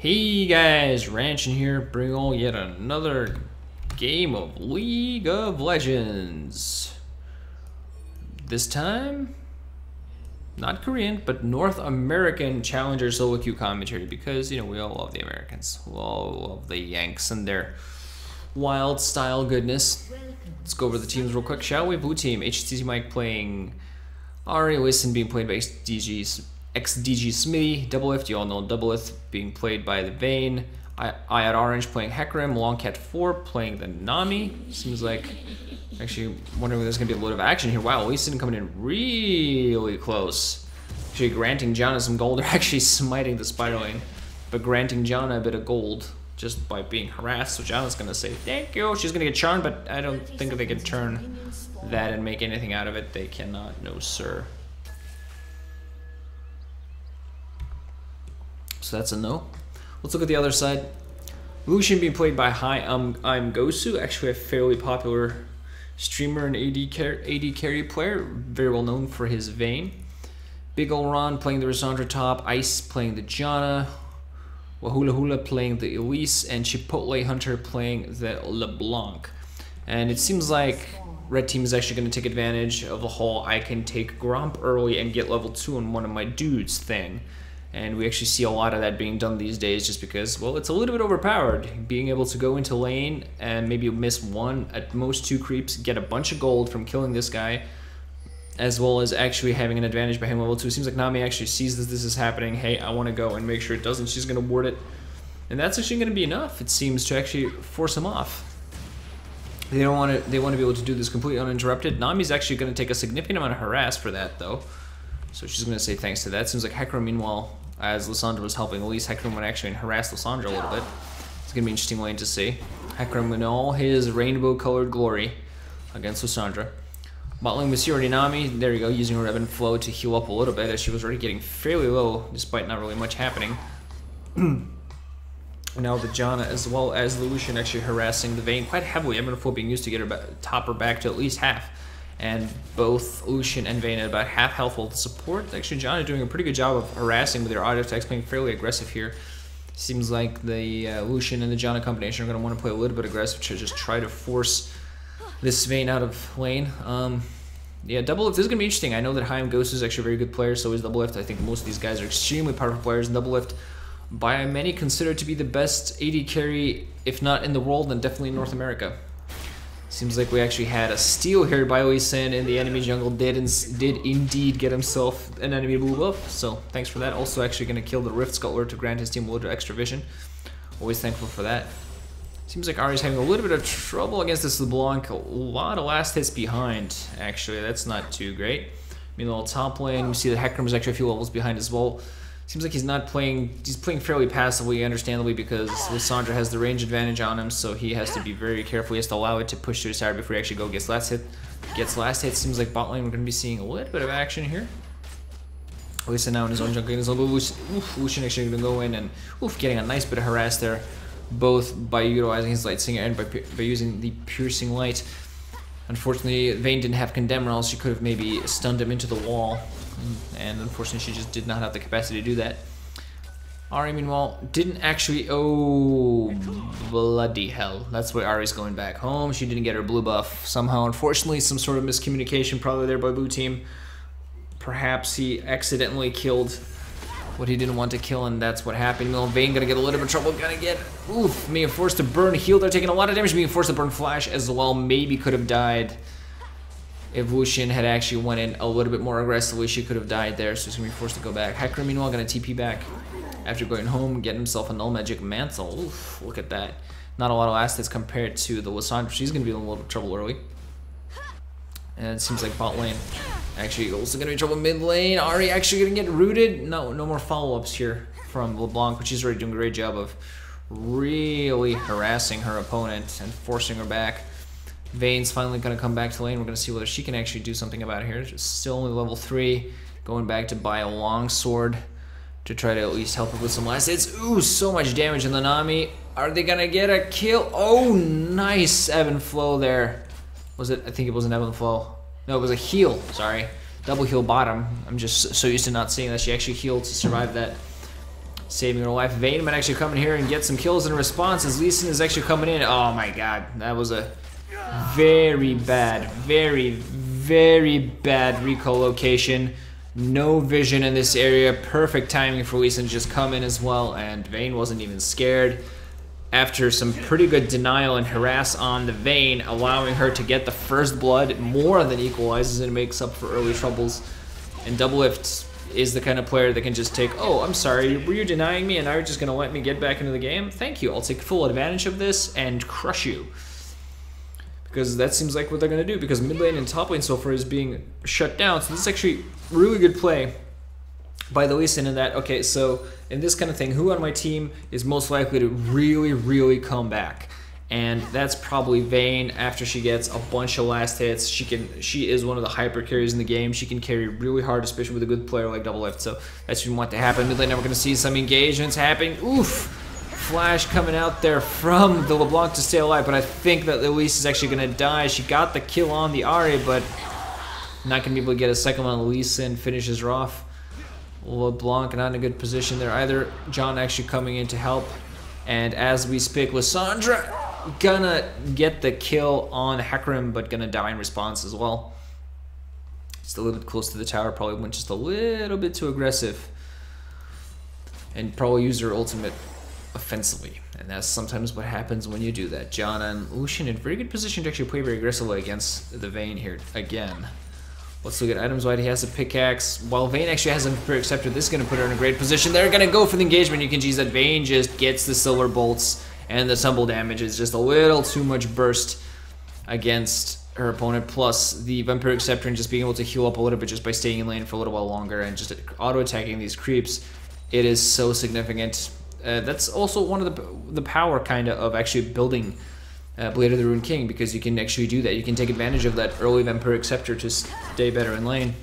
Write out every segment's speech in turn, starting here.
Hey guys, Ranshin here, bring all yet another game of League of Legends. This time, not Korean, but North American Challenger solo queue commentary because, you know, we all love the Americans. We all love the Yanks and their wild style goodness. Let's go over the teams real quick, shall we? Blue team, HctMike playing Ahri Lee Sin being played by XDG's XDG Xmithie, Doublelift, you all know Doublelift being played by the Vayne, I, I at Orange playing Hecarim, Longcat 4 playing the Nami. Seems like, actually wondering if there's going to be a lot of action here. Wow, Lee Sin coming in really close. Actually granting Janna some gold, they're actually smiting the Spiderling, but granting Janna a bit of gold just by being harassed. So Janna's going to say thank you. She's going to get charmed, but I don't think they can turn that and make anything out of it. They cannot, no sir. So that's a no. Let's look at the other side. Lucian being played by Hi I'm Gosu, actually a fairly popular streamer and AD, car AD carry player, very well known for his Vayne. Big Ol Ron playing the Lissandra top, Ice playing the Janna, Wahula Hula playing the Elise, and Chipotle Hunter playing the LeBlanc. And it seems like Red Team is actually going to take advantage of the whole I can take Gromp early and get level 2 on one of my dudes thing. And we actually see a lot of that being done these days just because, well, it's a little bit overpowered. Being able to go into lane and maybe miss one, at most two creeps, get a bunch of gold from killing this guy, as well as actually having an advantage by him level 2. It seems like Nami actually sees that this is happening. Hey, I want to go and make sure it doesn't. She's going to ward it. And that's actually going to be enough, it seems, to actually force him off. They don't want to. They want to be able to do this completely uninterrupted. Nami's actually going to take a significant amount of harass for that, though. So she's going to say thanks to that. Seems like Hecarim, meanwhile, as Lissandra was helping, at least Hecarim would actually harass Lissandra a little bit. It's going to be interesting lane to see. Hecarim in all his rainbow-colored glory against Lissandra. Bot lane was here Nami. There you go, using her ebb and flow to heal up a little bit as she was already getting fairly low, despite not really much happening. now the Janna as well as Lucian actually harassing the Vayne quite heavily. Ebb and flow being used to get her top her back to at least half and both Lucian and Vayne at about half health while the support. Actually, Janna is doing a pretty good job of harassing with their auto attacks, playing fairly aggressive here. Seems like the uh, Lucian and the Janna combination are going to want to play a little bit aggressive to just try to force this Vayne out of lane. Um, yeah, Doublelift is going to be interesting. I know that Hi I'm Gosu is actually a very good player, so is Doublelift. I think most of these guys are extremely powerful players, and Doublelift, by many, considered to be the best AD carry, if not in the world, then definitely in North America. Seems like we actually had a steal here by Lee Sin in the enemy jungle did, did indeed get himself an enemy blue buff, so thanks for that. Also actually going to kill the Rift Scuttler to grant his team a little extra vision. Always thankful for that. Seems like Ahri's having a little bit of trouble against this LeBlanc. A lot of last hits behind, actually. That's not too great. Meanwhile, top lane, we see that Hecarim is actually a few levels behind as well. Seems like he's not playing, he's playing fairly passively, understandably, because Lissandra has the range advantage on him, so he has to be very careful. He has to allow it to push to his side before he actually go gets last hit. Gets last hit, seems like bot lane we're going to be seeing a little bit of action here. At now in his own jungle, oof, Lucian actually to go in and oof, getting a nice bit of harass there, both by utilizing his Lightslinger and by, by using the Piercing Light. Unfortunately, Vayne didn't have Condemn, or else she could have maybe stunned him into the wall and unfortunately she just did not have the capacity to do that. Ahri, meanwhile, didn't actually... Oh, bloody hell. That's why Ahri's going back home. She didn't get her blue buff. Somehow, unfortunately, some sort of miscommunication probably there by blue team. Perhaps he accidentally killed what he didn't want to kill, and that's what happened. Meanwhile, Vayne gonna get a little bit of trouble. Gonna get... Oof, being forced to burn heal. They're taking a lot of damage. Being forced to burn flash as well. Maybe could have died if Lucian had actually went in a little bit more aggressively, she could have died there, so he's going to be forced to go back. Hecarim, meanwhile, going to TP back after going home, getting himself a Null Magic Mantle. Oof, look at that. Not a lot of assets compared to the Lissandra. She's going to be in a little trouble early. And it seems like bot lane actually also going to be trouble mid lane. Ahri actually going to get rooted. No, no more follow-ups here from LeBlanc, which is already doing a great job of really harassing her opponent and forcing her back. Vayne's finally going to come back to lane. We're going to see whether she can actually do something about it here. Just still only level 3. Going back to buy a long sword to try to at least help her with some last hits. Ooh, so much damage in the Nami. Are they going to get a kill? Oh, nice ebb and flow there. Was it? I think it was an ebb and flow. No, it was a heal. Sorry. Double heal bottom. I'm just so used to not seeing that she actually healed to survive that. saving her life. Vayne might actually come in here and get some kills in response as Lee Sin is actually coming in. Oh my god, that was a very bad, very, very bad recall location. No vision in this area. Perfect timing for Lee Sin to just come in as well, and Vayne wasn't even scared. After some pretty good denial and harass on the Vayne, allowing her to get the first blood more than equalizes and makes up for early troubles. And Doublelift is the kind of player that can just take, oh, I'm sorry, were you denying me and now you're just going to let me get back into the game? Thank you, I'll take full advantage of this and crush you. Because that seems like what they're going to do, because mid lane and top lane so far is being shut down, so this is actually really good play by the Lee Sin in that, okay, so in this kind of thing, who on my team is most likely to really, really come back? and that's probably Vayne after she gets a bunch of last hits. She can she is one of the hyper carries in the game. She can carry really hard, especially with a good player like Doublelift. So that's what we want to happen. Mid lane, now we're to see some engagements happening. Oof! Flash coming out there from the LeBlanc to stay alive, but I think that Elise is actually going to die. She got the kill on the Ahri, but not to be able to get a second one on Elise and finishes her off. LeBlanc not in a good position there either. Janna actually coming in to help. And as we speak, Lissandra gonna get the kill on Hecarim, but gonna die in response as well. Just a little bit close to the tower, probably went just a little bit too aggressive. And probably used her ultimate offensively. And that's sometimes what happens when you do that. Janna and Lucian in very good position to actually play very aggressively against the Vayne here again. Let's look at items wide. He has a pickaxe. While Vayne actually has a Vampiric Scepter, this is going to put her in a great position. They're going to go for the engagement. You can see that Vayne just gets the silver bolts and the tumble damage is just a little too much burst against her opponent, plus the Vampiric Scepter and just being able to heal up a little bit just by staying in lane for a little while longer and just auto-attacking these creeps, it is so significant. Uh, that's also one of the, the power, kind of, of actually building uh, Blade of the Ruined King, because you can actually do that. You can take advantage of that early Vampiric Scepter to stay better in lane.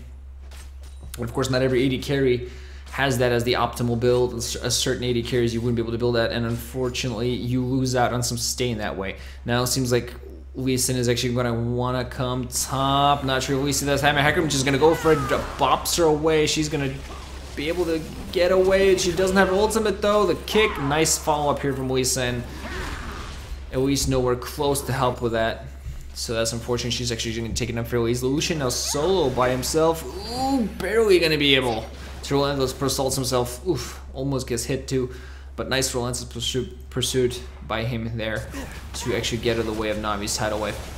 And of course, not every AD carry has that as the optimal build. A certain AD carries you wouldn't be able to build that, and unfortunately, you lose out on some sustain that way. Now it seems like Lee Sin is actually going to want to come top. Not sure if Lee Sin does have a Hecarim, just going to go for a bops her away. She's going to be able to get away. She doesn't have ultimate though. The kick, nice follow up here from. At least nowhere close to help with that. So that's unfortunate. She's actually going to take it up fairly easily. Lucian now solo by himself. Ooh, barely going to be able to Relentless pursues himself. Oof, almost gets hit too. But nice relentless pursuit, pursuit by him there to actually get in the way of Nami's tidal wave.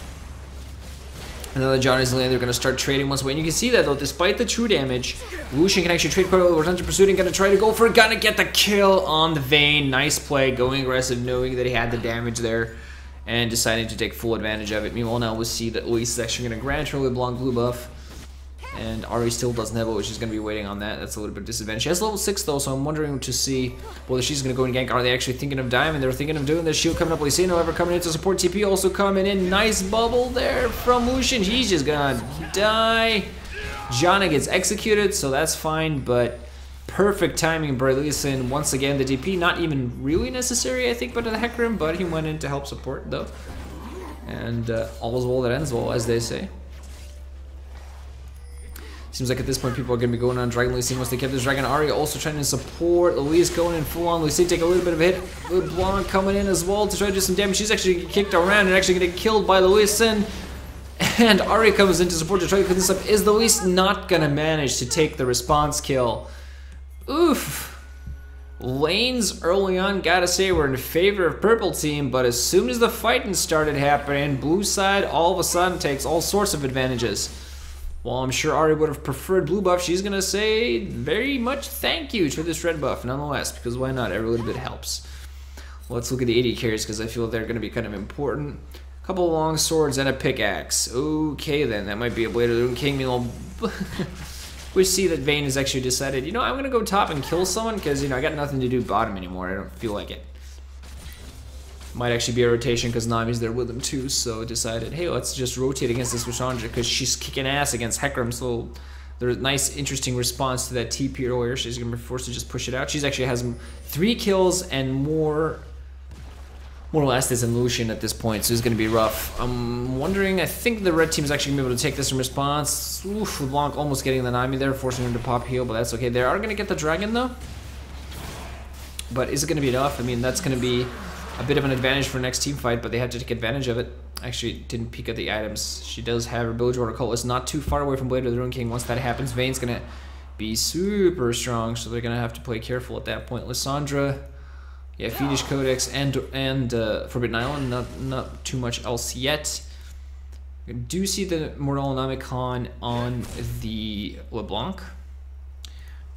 And then the Johnny's land, they're going to start trading once away. And you can see that though, despite the true damage, Lucian can actually trade quite well. Relentless pursuit and going to try to go for it. Gonna get the kill on the Vayne. Nice play, going aggressive, knowing that he had the damage there. And deciding to take full advantage of it. Meanwhile, now we'll see that Luis is actually going to grant her LeBlanc blue buff. And Ahri still doesn't have it, which is going to be waiting on that. That's a little bit of disadvantage. She has level 6 though, so I'm wondering to see whether she's going to go and gank. Are they actually thinking of Diamond? They're thinking of doing this. Shield coming up. Lysino ever coming in to support TP. Also coming in. Nice bubble there from Lucian. He's just going to die. Janna gets executed, so that's fine, but perfect timing by Lee Sin. Once again, the DP not even really necessary, I think, but the Hecarim, but he went in to help support, though. And uh, all's well that ends well, as they say. Seems like at this point people are going to be going on Dragon Lucy once they kept this Dragon Aria. also trying to support. Luis going in full on. Lucy take a little bit of a hit. LeBlanc coming in as well to try to do some damage. She's actually kicked around and actually getting killed by Luis. And, Ahri comes in to support to try to clean this up. Is Luis not going to manage to take the response kill? Oof. Lanes early on, gotta say, were in favor of purple team, but as soon as the fighting started happening, blue side all of a sudden takes all sorts of advantages. While I'm sure Ahri would have preferred blue buff, she's gonna say very much thank you to this red buff nonetheless, because why not? Every little bit helps. Let's look at the AD carries because I feel they're gonna be kind of important. A couple long swords and a pickaxe. Okay then, that might be a Blade of the King. Meanwhile, we see that Vayne has actually decided, you know, I'm gonna go top and kill someone because you know I got nothing to do bottom anymore. I don't feel like it. Might actually be a rotation because Nami's there with him too, so decided, hey, let's just rotate against this Lissandra because she's kicking ass against Hecarim, so there's a nice, interesting response to that TP earlier. She's going to be forced to just push it out. She's actually has three kills and more more or less than Lucian at this point, so it's going to be rough. I'm wondering, I think the red team is actually going to be able to take this in response. Oof, LeBlanc almost getting the Nami there, forcing him to pop heal, but that's okay. They are going to get the dragon, though. But is it going to be enough? I mean, that's going to be a bit of an advantage for next team fight, but they had to take advantage of it. Actually, didn't peek at the items. She does have her Bilgewater Cutlass. It's not too far away from Blade of the Ruined King. Once that happens, Vayne's going to be super strong, so they're going to have to play careful at that point. Lissandra, yeah, Fiendish Codex and and uh, Forbidden Idol, not, not too much else yet. I do see the Morellonomicon on the LeBlanc.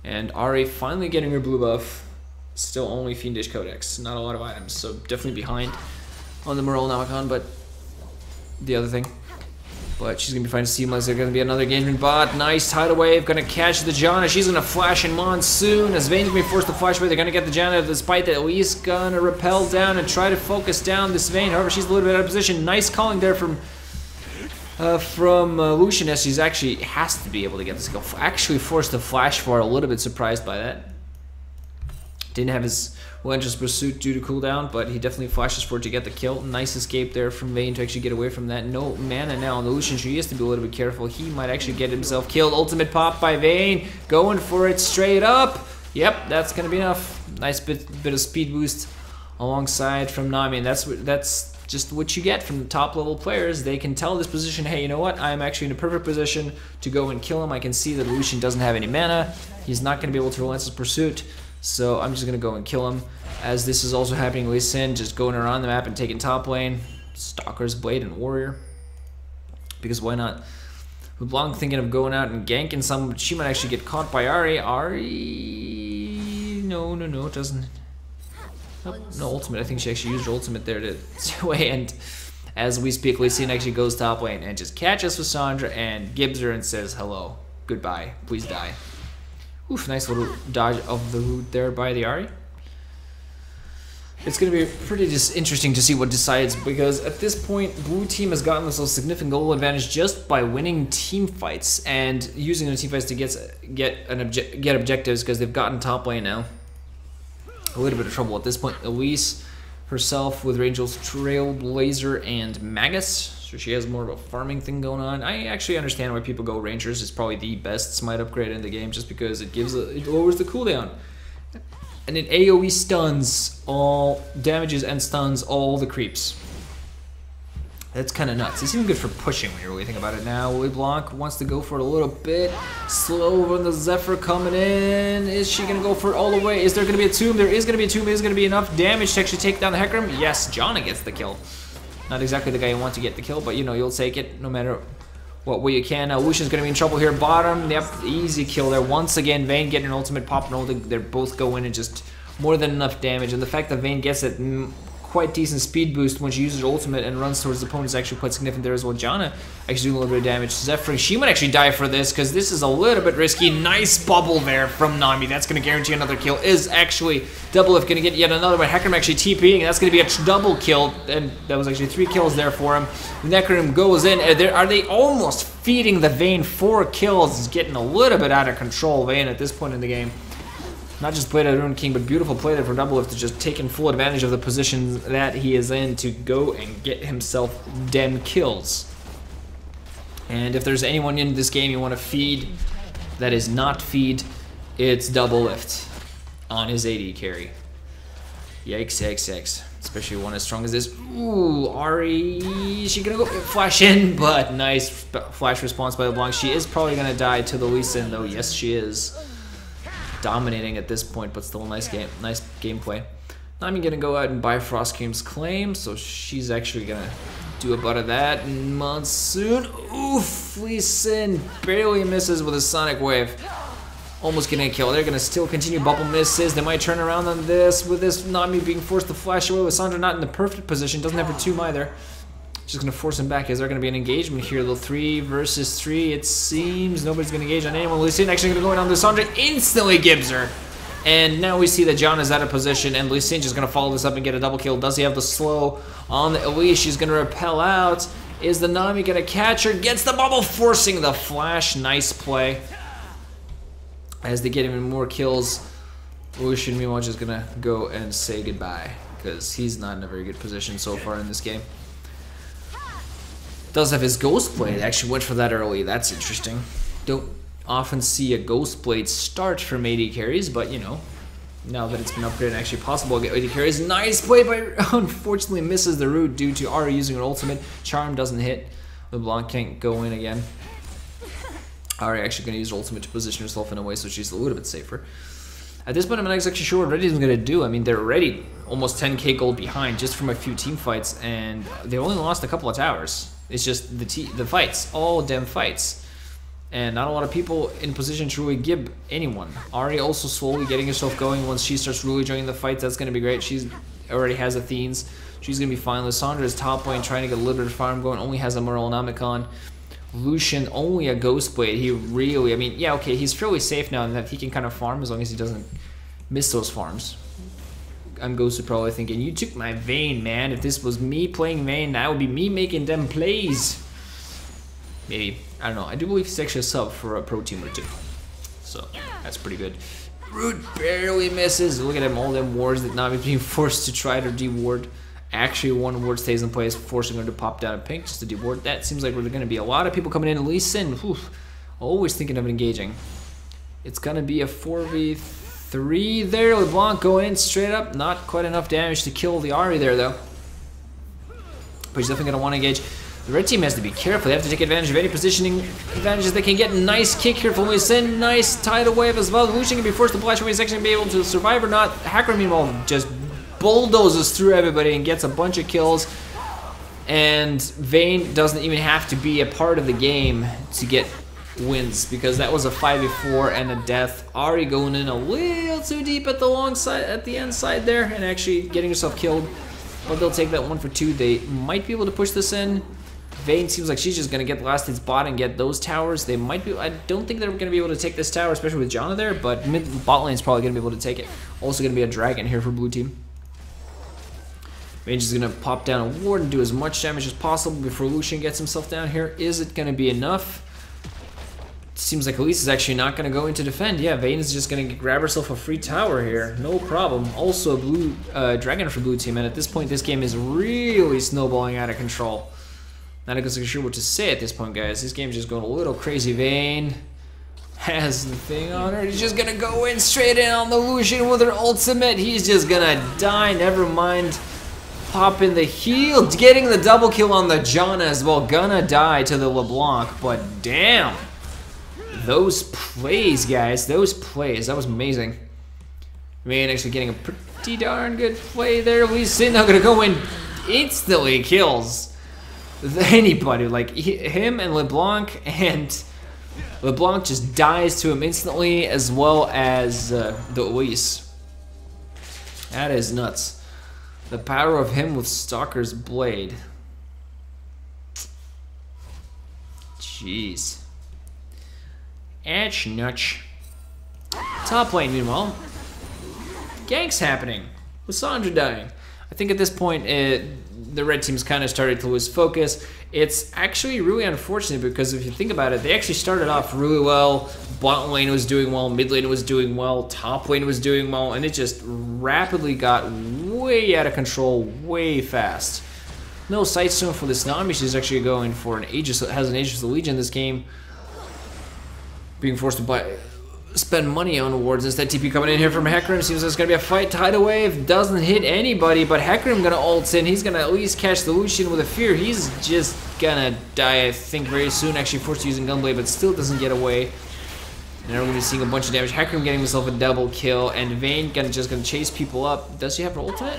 And Ahri finally getting her blue buff. Still only Fiendish Codex. Not a lot of items, so definitely behind on the Morellonomicon, but the other thing. But she's to be fine seamless. There's to be another engagement bot. Nice tidal wave. To catch the Janna. She's to flash in Monsoon. As Vayne's to be forced to flash away, they're to get the Janna despite that. Elise to repel down and try to focus down this Vayne. However, she's a little bit out of position. Nice calling there from uh, from uh, Lucian as he's actually has to be able to get this kill. Actually forced to flash for a little bit surprised by that. Didn't have his Relentless Pursuit due to cooldown, but he definitely flashes for it to get the kill. Nice escape there from Vayne to actually get away from that. No mana now on the Lucian, so he has to be a little bit careful. He might actually get himself killed. Ultimate pop by Vayne, going for it straight up. Yep, that's gonna be enough. Nice bit bit of speed boost alongside from Nami, and that's that's just what you get from the top level players. They can tell this position, hey, you know what? I'm actually in a perfect position to go and kill him. I can see that Lucian doesn't have any mana. He's not going to be able to Relentless Pursuit. So I'm just going to go and kill him. As this is also happening, Lee Sin just going around the map and taking top lane. Stalker's Blade and Warrior. Because why not? LeBlanc thinking of going out and ganking some. She might actually get caught by Ahri. Ahri... No, no, no, it doesn't no ultimate. I think she actually used her ultimate there to, to and as we speak, Sin actually goes top lane and just catches Lissandra and gives her and says hello, goodbye, please die. Oof, nice little dodge of the root there by the Ahri. It's going to be pretty just interesting to see what decides because at this point, blue team has gotten themselves significant goal advantage just by winning team fights and using the team fights to get get an obje get objectives because they've gotten top lane now a little bit of trouble at this point. Elise herself with Ranger's Trailblazer and Magus. So she has more of a farming thing going on. I actually understand why people go Rangers. It's probably the best smite upgrade in the game just because it gives a, it lowers the cooldown. And it AoE stuns all damages and stuns all the creeps. That's kind of nuts. It's even good for pushing when you really think about it now. Willy Blanc wants to go for it a little bit. Slow when the Zephyr coming in. Is she going to go for it all the way? Is there going to be a tomb? There is going to be a tomb. Is going to be enough damage to actually take down the Hecarim? Yes, Janna gets the kill. Not exactly the guy you want to get the kill, but you know, you'll take it no matter what way you can. Now Lucian's to be in trouble here. Bottom, yep, easy kill there. Once again, Vayne getting an ultimate pop and all. They're both going and just more than enough damage. And the fact that Vayne gets it mm, quite decent speed boost when she uses her ultimate and runs towards the opponent is actually quite significant there as well. Janna actually doing a little bit of damage. Zephyr, she might actually die for this because this is a little bit risky. Nice bubble there from Nami. That's going to guarantee another kill. Is actually Doublelift going to get yet another one. Hecarim actually TPing. That's going to be a double kill. And that was actually three kills there for him. Hecarim goes in. Are they almost feeding the Vayne four kills? Is getting a little bit out of control, Vayne, at this point in the game. Not just played at Rune King, but beautiful play there for Doublelift to just taking full advantage of the position that he is in to go and get himself den kills. And if there's anyone in this game you want to feed that is not feed, it's Doublelift on his AD carry. Yikes, yikes, yikes. Especially one as strong as this. Ooh, Ahri, she gonna go flash in, but nice flash response by LeBlanc. She is probably gonna die to the Lee Sin though. Yes, she is dominating at this point, but still a nice game, nice gameplay. I'm gonna go out and buy Frost Queen's Claim, so she's actually gonna do a butt of that. Monsoon, oof, Lee Sin barely misses with a Sonic Wave. Almost getting a kill. They're gonna still continue bubble misses. They might turn around on this with this Nami being forced to flash away with Sandra not in the perfect position. Doesn't have her tomb either. Just gonna force him back. Is there gonna be an engagement here? The three versus three. It seems nobody's gonna engage on anyone. Lucian actually gonna go in on Lissandra. Instantly gives her. And now we see that Janna is out of position, and Lucian just gonna follow this up and get a double kill. Does he have the slow on the Elise? She's gonna repel out. Is the Nami gonna catch her? Gets the bubble, forcing the flash. Nice play. As they get even more kills, Lucian meanwhile just gonna go and say goodbye because he's not in a very good position so far in this game. Does have his Ghost Blade. Actually went for that early. That's interesting. Don't often see a Ghost Blade start from AD carries, but you know, now that it's been upgraded and actually possible to get AD carries. Nice play, but unfortunately misses the root due to Ahri using an ultimate. Charm doesn't hit. LeBlanc can't go in again. Ahri actually going to use ultimate to position herself in a way so she's a little bit safer. At this point, I'm not exactly sure what is going to do. I mean, they're already almost 10k gold behind just from a few team fights, and they only lost a couple of towers. It's just the t- the fights, all damn fights. And not a lot of people in position to really give anyone. Ahri also slowly getting herself going once she starts really joining the fights. That's going to be great. She's already has Athene's. She's going to be fine. Lissandra is top lane trying to get a little bit of farm going. Only has a Morellonomicon. Lucian only a Ghost Blade. He really, I mean, yeah, okay, he's fairly safe now in that he can kind of farm as long as he doesn't miss those farms. I'm Ghost probably thinking, you took my Vayne, man. If this was me playing Vayne, that would be me making them plays. Maybe. I don't know. I do believe he's actually a sub for a pro team or two. So, that's pretty good. Root barely misses. Look at him, all them wards that not being forced to try to de-ward. Actually, one ward stays in place, forcing her to pop down a pink just to de-ward. That seems like there's going to be a lot of people coming in. Lee Sin, whew, always thinking of engaging. It's going to be a 4v3 there. LeBlanc going in straight up. Not quite enough damage to kill the Ahri there, though. But he's definitely going to want to engage. The red team has to be careful. They have to take advantage of any positioning advantages they can get. Nice kick here from Sin. Nice tidal wave as well. Lucian can be forced to flash away. Going to be able to survive or not. Hacker, meanwhile, just bulldozes through everybody and gets a bunch of kills. And Vayne doesn't even have to be a part of the game to get wins because that was a 5v4 and a death. Ahri going in a little too deep at the long side, at the end side there and actually getting herself killed. But they'll take that one for two. They might be able to push this in. Vayne seems like she's just going to get the last hit spot and get those towers. They might be... I don't think they're going to be able to take this tower, especially with Janna there, but mid bot lane's probably going to be able to take it. Also going to be a dragon here for blue team. Mage is going to pop down a ward and do as much damage as possible before Lucian gets himself down here. Is it going to be enough? Seems like Elise is actually not going to go into defend. Yeah, Vayne is just going to grab herself a free tower here. No problem. Also a blue uh, dragon for blue team. And at this point, this game is really snowballing out of control. Not exactly sure what to say at this point, guys. This game's just going a little crazy. Vayne has the thing on her. He's just going to go in straight in on the Lucian with her ultimate. He's just going to die. Never mind popping the heal, getting the double kill on the Janna as well. Gonna die to the LeBlanc, but damn. Those plays, guys, those plays, that was amazing. Man, actually getting a pretty darn good play there. Lee Sin now gonna go in instantly kills anybody. Like him and LeBlanc and LeBlanc just dies to him instantly as well as uh, the Elise. That is nuts. The power of him with Stalker's Blade. Jeez. Etch nutch. Top lane, meanwhile. Gank's happening. With Sandra dying. I think at this point, it, the red team's kind of started to lose focus. It's actually really unfortunate because if you think about it, they actually started off really well. Bottom lane was doing well, mid lane was doing well, top lane was doing well, and it just rapidly got way out of control, way fast. No Sightstone for this Nami. She's actually going for an Aegis, has an Aegis of the Legion this game. Being forced to buy spend money on wards instead. TP coming in here from Hecarim. Seems going to be a fight. Tidal Wave doesn't hit anybody, but Hecarim to ult in. He's to at least catch the Lucian with a fear. He's just to die, I think, very soon. Actually forced to using Gunblade, but still doesn't get away. And to be seeing a bunch of damage. Hecarim getting himself a double kill, and Vayne gonna, just to chase people up. Does she have her ultimate?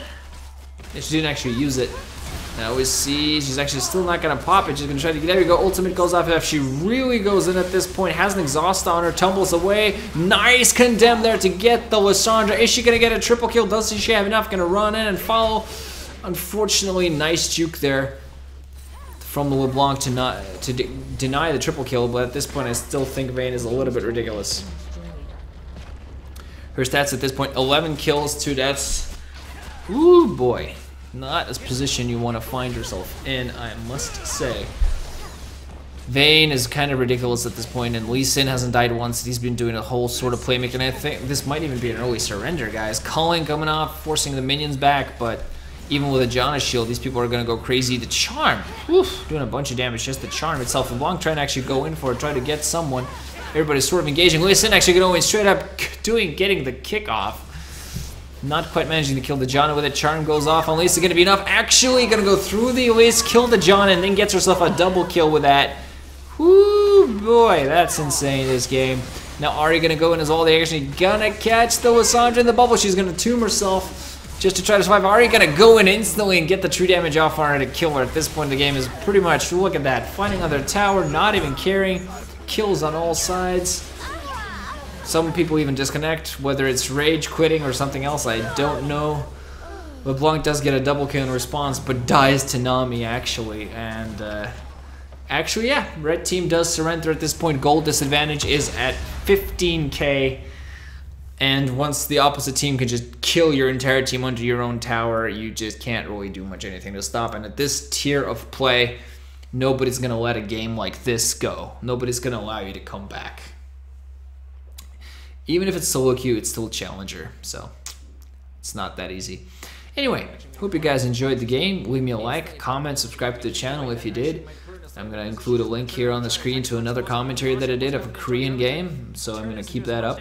Yeah, she didn't actually use it. Now we see she's actually still not gonna pop it. She's gonna try to. Get there we go. Ultimate goes off. If she really goes in at this point, has an exhaust on her, tumbles away. Nice condemn there to get the Lissandra. Is she gonna get a triple kill? Does she have enough? Gonna run in and follow. Unfortunately, nice juke there from LeBlanc to not to de deny the triple kill. But at this point, I still think Vayne is a little bit ridiculous. Her stats at this point: 11 kills, two deaths. Ooh boy not a position you want to find yourself in, I must say. Vayne is kind of ridiculous at this point, and Lee Sin hasn't died once. He's been doing a whole sort of playmaking. I think this might even be an early surrender, guys. Culling coming off, forcing the minions back, but even with a Janna shield, these people are going to go crazy. The Charm, oof, doing a bunch of damage. Just the Charm itself. LeBlanc trying to actually go in for it, try to get someone. Everybody's sort of engaging. Lee Sin actually going straight up, doing, getting the kick off. Not quite managing to kill the Janna with it. Charm goes off. Elise is going to be enough. Actually, going to go through the Elise, kill the Janna, and then gets herself a double kill with that. Whoo, boy, that's insane, this game. Now Ahri going to go in as all the action. Gonna catch the Lissandra in the bubble. She's going to tomb herself just to try to survive. Ahri going to go in instantly and get the true damage off on her to kill her. At this point, the game is pretty much, look at that, fighting on their tower, not even caring. Kills on all sides. Some people even disconnect, whether it's rage quitting or something else, I don't know. LeBlanc does get a double kill in response, but dies to Nami actually, and uh, actually, yeah, red team does surrender at this point. Gold disadvantage is at 15k, and once the opposite team can just kill your entire team under your own tower, you just can't really do much anything to stop. And at this tier of play, nobody's gonna let a game like this go. Nobody's gonna allow you to come back even if it's solo queue, it's still challenger, so it's not that easy. Anyway, hope you guys enjoyed the game. Leave me a like, comment, subscribe to the channel if you did. I'm going to include a link here on the screen to another commentary that I did of a Korean game, so I'm going to keep that up.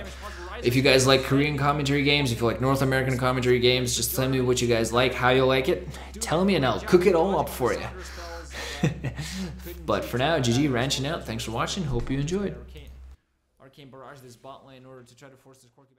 If you guys like Korean commentary games, if you like North American commentary games, just tell me what you guys like, how you like it. Tell me and I'll cook it all up for you. but for now, GG Ranshin out. Thanks for watching. Hope you enjoyed. Arcane barrage this bot lane in order to try to force this Corki back.